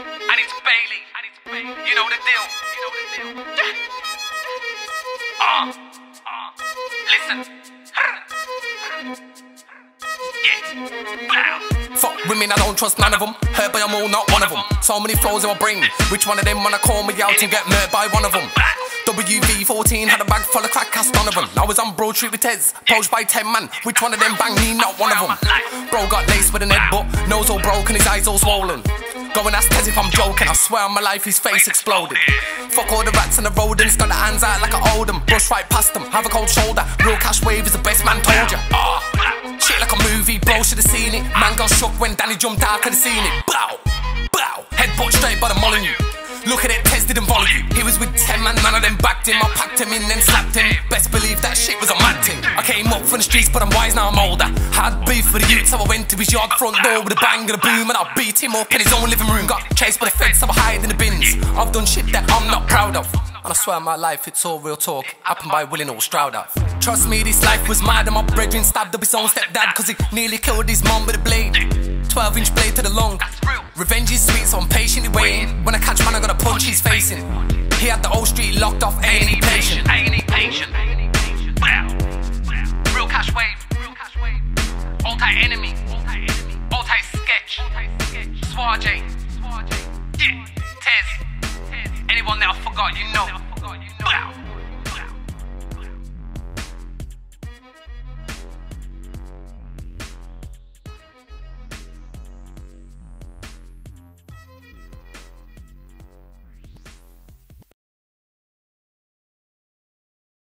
And it's BaeLee. And it's BaeLee. You know the deal. You know the deal. Ah. Ah. Listen. Yeah. Fuck women, I don't trust none of them. Heard by them all, not one of them. So many flows in my brain. Which one of them wanna call me out and get murdered by one of them? WV14 had a bag full of crack of them. I was on Broad Street with Tez, approached by 10 man. Which one of them banged me? Not one of them. Bro got laced with an head, but nose all broken, his eyes all swollen. Go and ask Tez if I'm joking. I swear on my life, his face exploded. Fuck all the rats and the rodents, got the hands out like I owed them. Brush right past them, have a cold shoulder. Real cash wave is the best man told ya. Ah, shit like a movie, bro should've seen it. Man got shook when Danny jumped out, could've seen it. Bow, bow, headbutt straight by the Molineux. Look at it, Tez didn't follow you. He was with 10 man, none of them backed him. I packed him in, then slapped him. Best believe that shit was a mad thing. I came up from the streets, but I'm wise now, I'm older. Had beef with the youth, so I went to his yard front door with a bang and a boom, and I beat him up in his own living room. Got chased by the feds, so I hide in the bins. I've done shit that I'm not proud of. And I swear my life, it's all real talk. Happened by Willing or Strouder. Trust me, this life was mad, and my brethren stabbed up his own stepdad, cause he nearly killed his mom with a blade. 12 inch blade to the lung. Revenge is sweet, so I'm patiently waiting. When I catch man, I gotta punch his face in. He had the whole street locked off? Ain't he patient? Tight enemy. Tight sketch. Swaje. Yeah. Tez. Anyone that I forgot, you know. Bow.